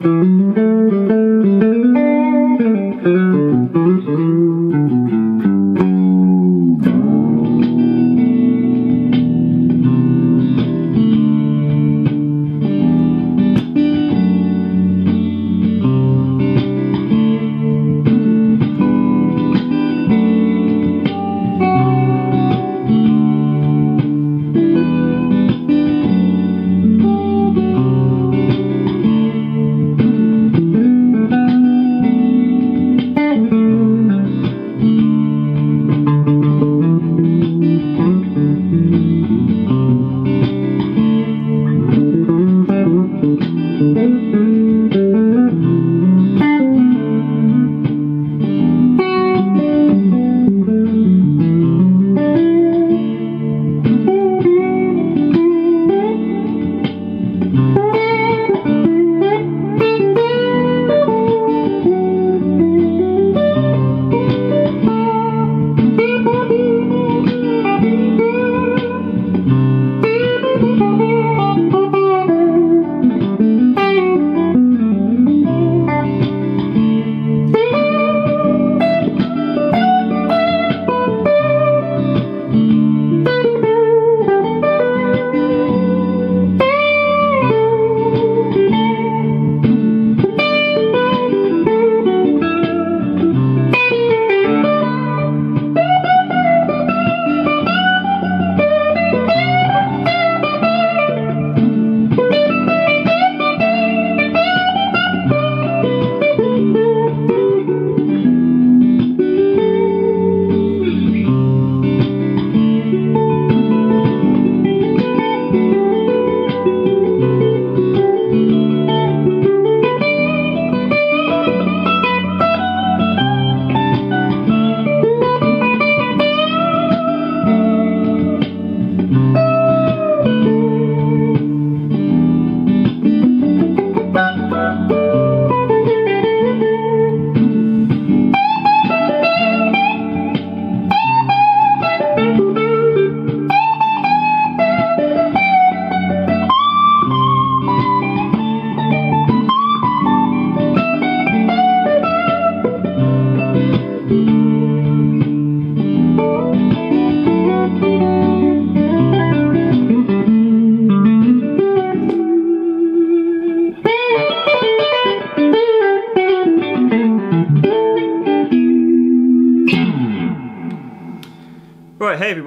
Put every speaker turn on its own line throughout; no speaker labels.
Right, hey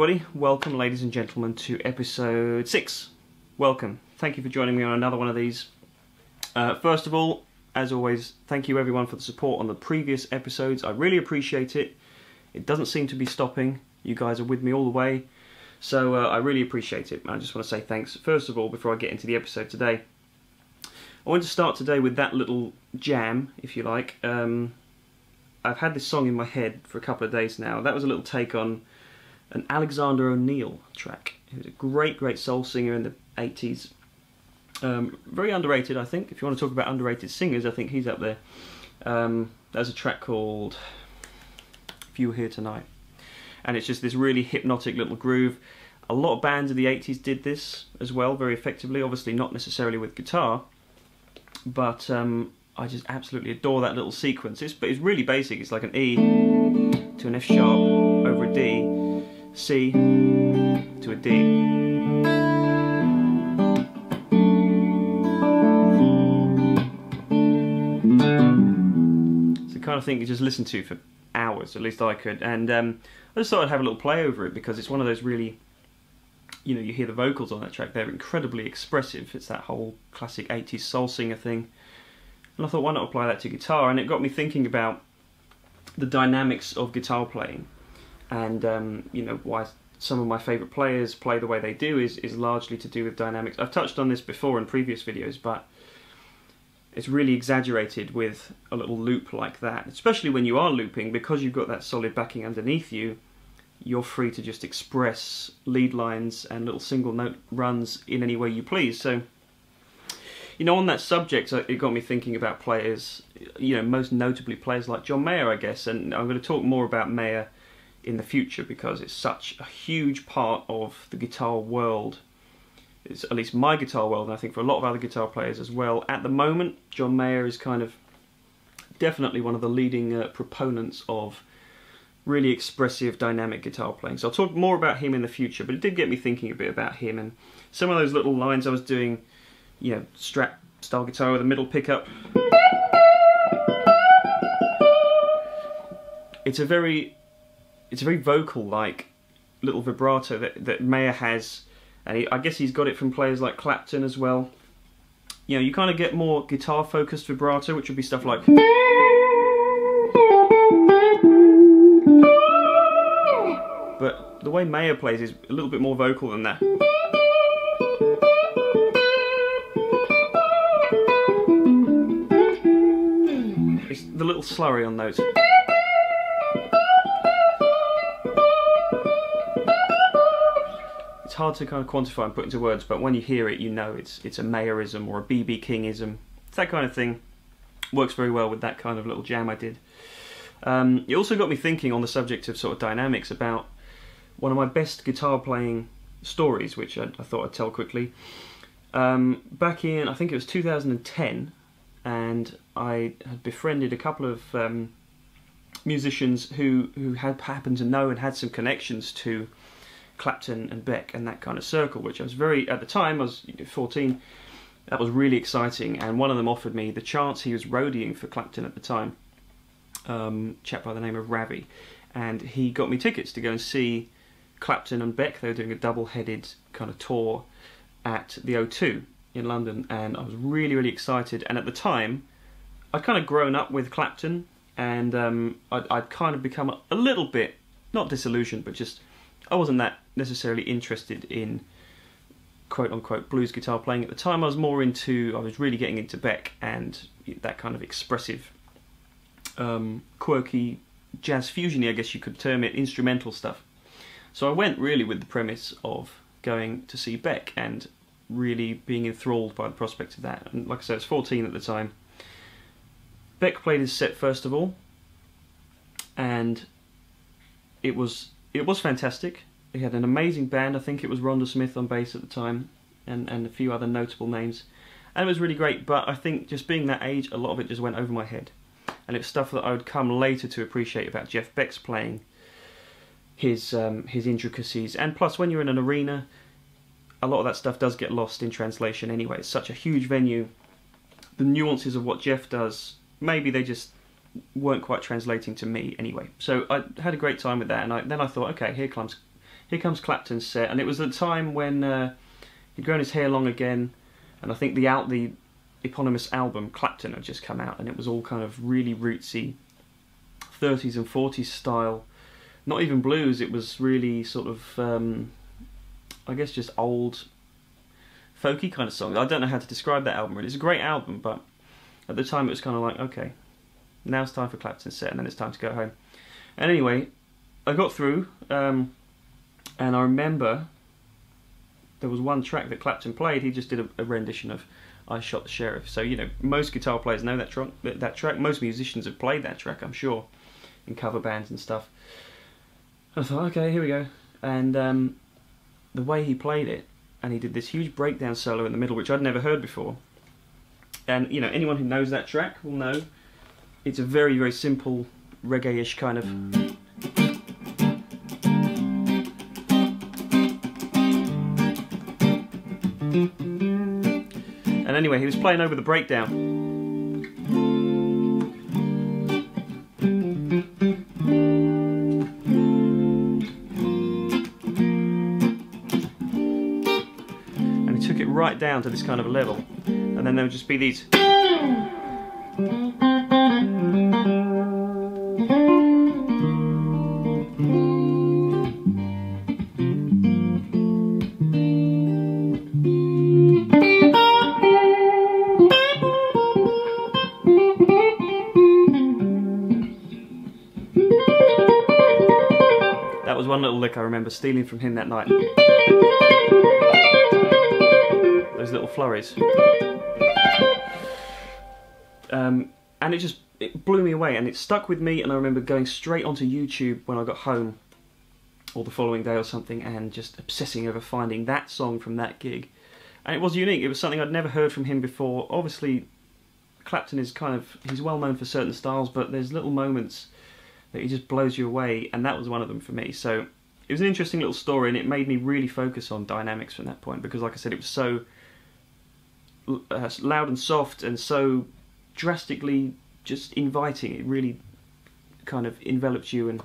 everybody, welcome ladies and gentlemen to episode 6. Welcome. Thank you for joining me on another one of these. Uh, first of all, as always, thank you everyone for the support on the previous episodes. I really appreciate it. It doesn't seem to be stopping. You guys are with me all the way. So uh, I really appreciate it. I just want to say thanks, first of all, before I get into the episode today. I want to start today with that little jam, if you like. Um, I've had this song in my head for a couple of days now. That was a little take on an Alexander O'Neal track. He was a great, great soul singer in the 80s. Um, very underrated, I think. If you want to talk about underrated singers, I think he's up there. Um, there's a track called If You Were Here Tonight. And it's just this really hypnotic little groove. A lot of bands of the 80s did this as well, very effectively. Obviously, not necessarily with guitar, but um, I just absolutely adore that little sequence. It's, but it's really basic. It's like an E to an F sharp over a D C to a D. Kind of thing you just listen to for hours, at least I could. And um, I just thought I'd have a little play over it because it's one of those really, you know, you hear the vocals on that track, they're incredibly expressive. It's that whole classic 80s soul singer thing. And I thought, why not apply that to guitar? And it got me thinking about the dynamics of guitar playing and um, you know why some of my favourite players play the way they do is is largely to do with dynamics. I've touched on this before in previous videos, but it's really exaggerated with a little loop like that. Especially when you are looping, because you've got that solid backing underneath you, you're free to just express lead lines and little single note runs in any way you please. So. You know, on that subject, it got me thinking about players, you know, most notably players like John Mayer, I guess, and I'm going to talk more about Mayer in the future because it's such a huge part of the guitar world it's at least my guitar world, and I think for a lot of other guitar players as well. At the moment, John Mayer is kind of definitely one of the leading uh, proponents of really expressive, dynamic guitar playing. So I'll talk more about him in the future, but it did get me thinking a bit about him and some of those little lines I was doing, you know, strat style guitar with a middle pickup. It's a very, it's a very vocal-like little vibrato that, that Mayer has, and he, I guess he's got it from players like Clapton as well. You know, you kind of get more guitar-focused vibrato, which would be stuff like. But the way Mayer plays is a little bit more vocal than that. It's the little slurry on those. Hard to kind of quantify and put into words, but when you hear it, you know it's it's a Mayerism or a BB Kingism. It's that kind of thing. Works very well with that kind of little jam I did. Um, it also got me thinking on the subject of sort of dynamics about one of my best guitar playing stories, which I, I thought I'd tell quickly. Um, back in, I think it was 2010, and I had befriended a couple of um, musicians who, who had happened to know and had some connections to Clapton and Beck and that kind of circle, which I was very, at the time, I was 14, that was really exciting, and one of them offered me the chance, he was roadieing for Clapton at the time, um, chap by the name of Ravi, and he got me tickets to go and see Clapton and Beck. They were doing a double-headed kind of tour at the O2 in London, and I was really, really excited. And at the time, I'd kind of grown up with Clapton, and um, I'd, I'd, kind of become a, a, little bit not disillusioned, but just I wasn't that necessarily interested in quote unquote blues guitar playing at the time. I was more into I was really getting into Beck and that kind of expressive, um, quirky jazz fusiony, I guess you could term it, instrumental stuff. So I went really with the premise of going to see Beck and really being enthralled by the prospect of that. And like I said, I was 14 at the time. Beck played his set first of all, and it was it was fantastic. He had an amazing band. I think it was Rhonda Smith on bass at the time, and and a few other notable names, and it was really great. But I think just being that age, a lot of it just went over my head, and it's stuff that I would come later to appreciate about Jeff Beck's playing his um, his intricacies. And plus, when you're in an arena, a lot of that stuff does get lost in translation anyway. It's such a huge venue. The nuances of what Jeff does, maybe they just weren't quite translating to me anyway. So I had a great time with that, and I, then I thought, okay, here comes here comes Clapton's set, and it was the time when uh, he'd grown his hair long again, and I think the out the eponymous album Clapton had just come out, and it was all kind of really rootsy, 30s and 40s style not even blues. It was really sort of, um, I guess, just old, folky kind of songs. I don't know how to describe that album. Really. It's a great album, but at the time it was kind of like, okay, now it's time for Clapton's set, and then it's time to go home. And anyway, I got through, um, and I remember there was one track that Clapton played. He just did a, a rendition of "I Shot the Sheriff." So you know, most guitar players know that, tr- that track. Most musicians have played that track, I'm sure, in cover bands and stuff. I thought, okay, here we go. And um, the way he played it, and he did this huge breakdown solo in the middle, which I'd never heard before. And you know, anyone who knows that track will know it's a very, very simple reggae-ish kind of. Anyway, he was playing over the breakdown. And he took it right down to this kind of a level and then there would just be these one little lick I remember stealing from him that night those little flurries. Um, and it just it blew me away and it stuck with me and I remember going straight onto YouTube when I got home or the following day or something and just obsessing over finding that song from that gig and it was unique. It was something I'd never heard from him before. Obviously, Clapton is kind of he's well known for certain styles, but there's little moments that he just blows you away, and that was one of them for me. So it was an interesting little story, and it made me really focus on dynamics from that point because, like I said, it was so uh, loud and soft and so drastically just inviting. It really kind of enveloped you, and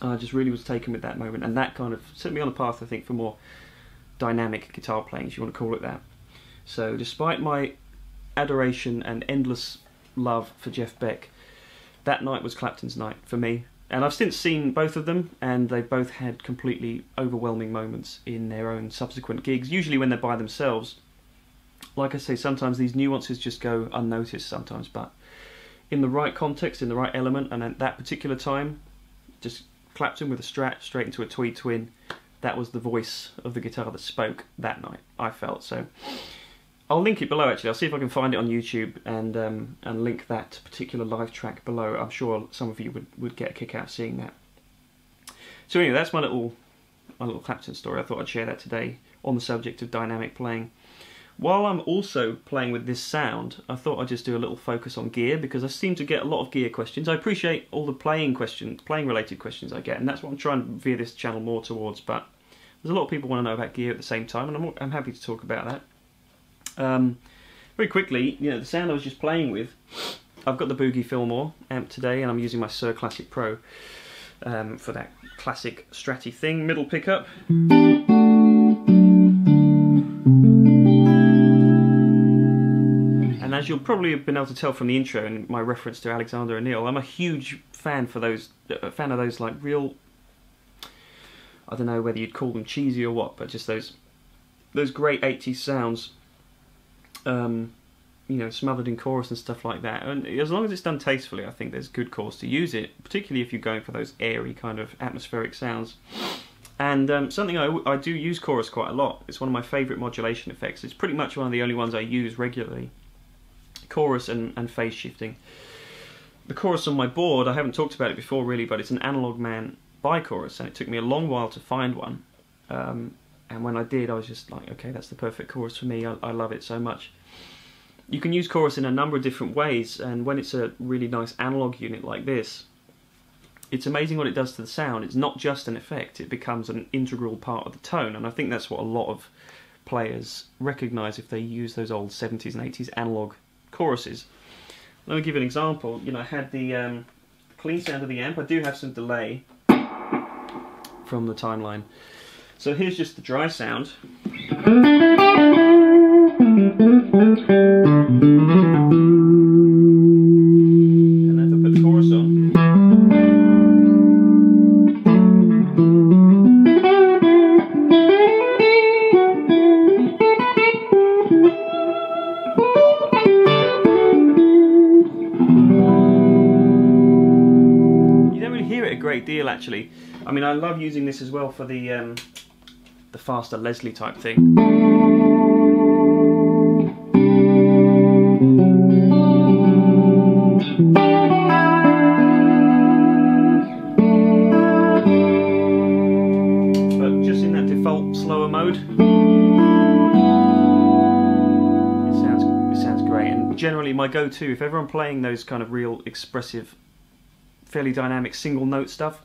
I just really was taken with that moment, and that kind of set me on a path, I think, for more dynamic guitar playing, if you want to call it that. So, despite my adoration and endless love for Jeff Beck, that night was Clapton's night for me. And I've since seen both of them, and they both had completely overwhelming moments in their own subsequent gigs, usually when they're by themselves. Like I say, sometimes these nuances just go unnoticed sometimes, but in the right context, in the right element, and at that particular time, just Clapton with a strat straight into a tweed twin, that was the voice of the guitar that spoke that night, I felt. So I'll link it below actually. I'll see if I can find it on YouTube and um, and link that particular live track below. I'm sure some of you would, would get a kick out seeing that. So anyway, that's my little my little Clapton story. I thought I'd share that today on the subject of dynamic playing. While I'm also playing with this sound, I thought I'd just do a little focus on gear because I seem to get a lot of gear questions. I appreciate all the playing questions, playing related questions I get, and that's what I'm trying to veer this channel more towards. But there's a lot of people want to know about gear at the same time, and I'm, I'm happy to talk about that. Um, very quickly, you know, the sound I was just playing with, I've got the Boogie Fillmore amp today, and I'm using my Suhr Classic Pro um, for that classic Stratty thing. Middle pickup. And as you'll probably have been able to tell from the intro and my reference to Alexander O'Neal, I'm a huge fan for those, a fan of those like real. I don't know whether you'd call them cheesy or what, but just those, those great 80s sounds um, you know, smothered in chorus and stuff like that. And as long as it's done tastefully, I think there's good cause to use it, particularly if you're going for those airy kind of atmospheric sounds. And um, something I, I do use chorus quite a lot. It's one of my favourite modulation effects. It's pretty much one of the only ones I use regularly. Chorus and, and phase shifting. The chorus on my board, I haven't talked about it before really, but it's an Analog Man bi-chorus, and it took me a long while to find one. Um, and when I did, I was just like, okay, that's the perfect chorus for me. I, I love it so much. You can use chorus in a number of different ways, and when it's a really nice analog unit like this, it's amazing what it does to the sound. It's not just an effect, it becomes an integral part of the tone, and I think that's what a lot of players recognise if they use those old 70s and 80s analog choruses. Let me give you an example. You know, I had the um, clean sound of the amp. I do have some delay from the timeline. So here's just the dry sound. You don't really hear it a great deal actually. I mean I love using this as well for the um, the faster Leslie type thing. But just in that default slower mode, it sounds it sounds great. And generally, my go-to if ever I'm playing those kind of real expressive, fairly dynamic single note stuff,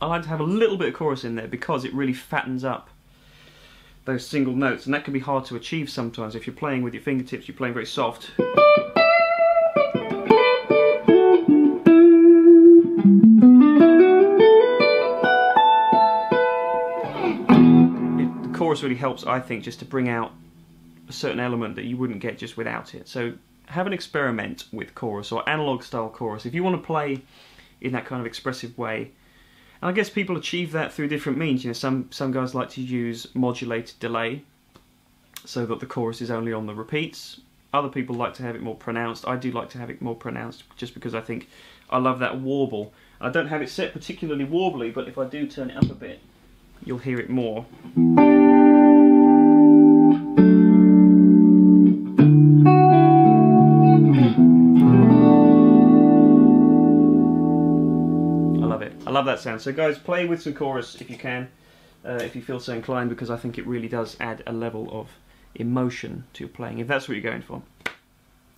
I like to have a little bit of chorus in there because it really fattens up those single notes, and that can be hard to achieve sometimes if you're playing with your fingertips. You're playing very soft. It, the chorus really helps, I think, just to bring out a certain element that you wouldn't get just without it. So have an experiment with chorus or analog style chorus. If you want to play in that kind of expressive way, and I guess people achieve that through different means. You know, some some guys like to use modulated delay, so that the chorus is only on the repeats. Other people like to have it more pronounced. I do like to have it more pronounced, just because I think I love that warble. I don't have it set particularly warbly, but if I do turn it up a bit, you'll hear it more. Love that sound. So guys, play with some chorus if you can, uh, if you feel so inclined, because I think it really does add a level of emotion to your playing, if that's what you're going for.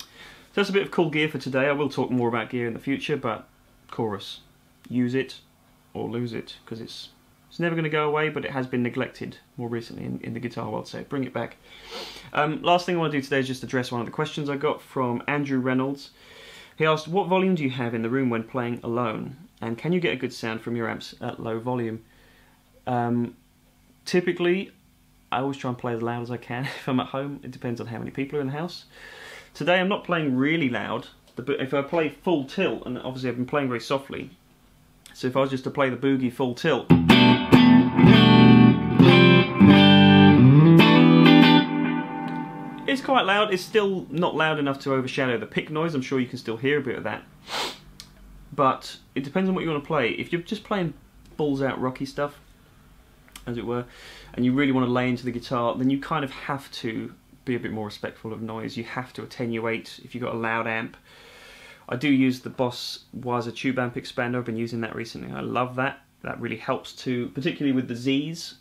So that's a bit of cool gear for today. I will talk more about gear in the future, but chorus, use it or lose it because it's it's never going to go away, but it has been neglected more recently in, in the guitar world, so bring it back. Um, last thing I want to do today is just address one of the questions I got from Andrew Reynolds. He asked, what volume do you have in the room when playing alone? And can you get a good sound from your amps at low volume? Um, typically, I always try and play as loud as I can if I'm at home. It depends on how many people are in the house. Today I'm not playing really loud. If I play full tilt, and obviously I've been playing very softly, so if I was just to play the boogie full tilt, it's quite loud. It's still not loud enough to overshadow the pick noise. I'm sure you can still hear a bit of that. But it depends on what you want to play. If you're just playing balls out rocky stuff, as it were, and you really want to lay into the guitar, then you kind of have to be a bit more respectful of noise. You have to attenuate if you've got a loud amp. I do use the Boss Waza tube amp expander. I've been using that recently. I love that. That really helps to, particularly with the Z's,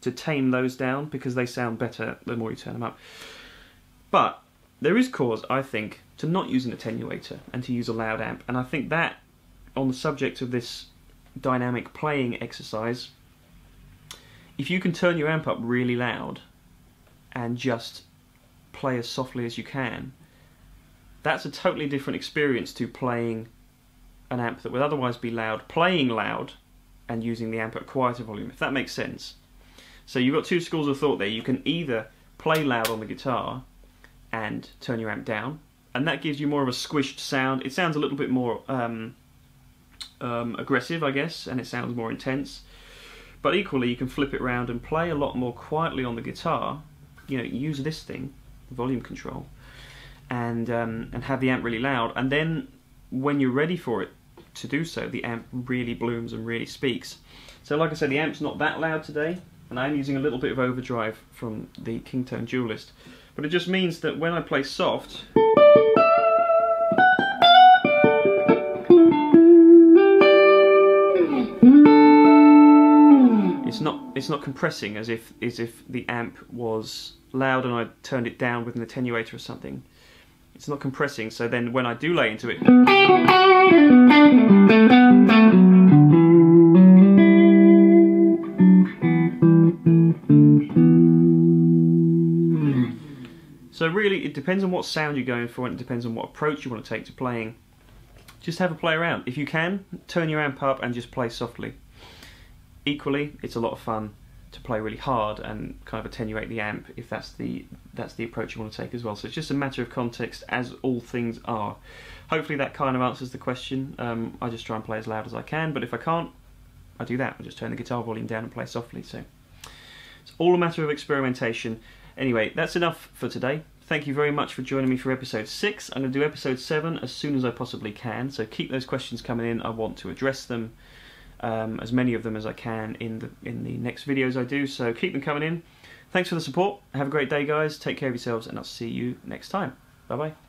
to tame those down because they sound better the more you turn them up. But there is cause, I think, to not use an attenuator and to use a loud amp. And I think that, on the subject of this dynamic playing exercise, if you can turn your amp up really loud and just play as softly as you can, that's a totally different experience to playing an amp that would otherwise be loud, playing loud, and using the amp at quieter volume, if that makes sense. So you've got two schools of thought there. You can either play loud on the guitar and turn your amp down, and that gives you more of a squished sound. It sounds a little bit more um, um, aggressive, I guess, and it sounds more intense. But equally, you can flip it around and play a lot more quietly on the guitar. You know, use this thing, volume control, and um, and have the amp really loud. And then when you're ready for it to do so, the amp really blooms and really speaks. So like I said, the amp's not that loud today, and I'm using a little bit of overdrive from the Kingtone Duellist. But it just means that when I play soft, it's not it's not compressing as if as if the amp was loud and I turned it down with an attenuator or something. It's not compressing, so then when I do lay into it. Really, it depends on what sound you're going for, and it depends on what approach you want to take to playing. Just have a play around. If you can, turn your amp up and just play softly. Equally, it's a lot of fun to play really hard and kind of attenuate the amp if that's the that's the approach you want to take as well. So it's just a matter of context, as all things are. Hopefully that kind of answers the question. Um, I just try and play as loud as I can, but if I can't, I do that. I just turn the guitar volume down and play softly. So it's all a matter of experimentation. Anyway, that's enough for today. Thank you very much for joining me for episode 6. I'm going to do episode 7 as soon as I possibly can, so keep those questions coming in. I want to address them, um, as many of them as I can in the, in the next videos I do, so keep them coming in. Thanks for the support. Have a great day, guys. Take care of yourselves, and I'll see you next time. Bye-bye.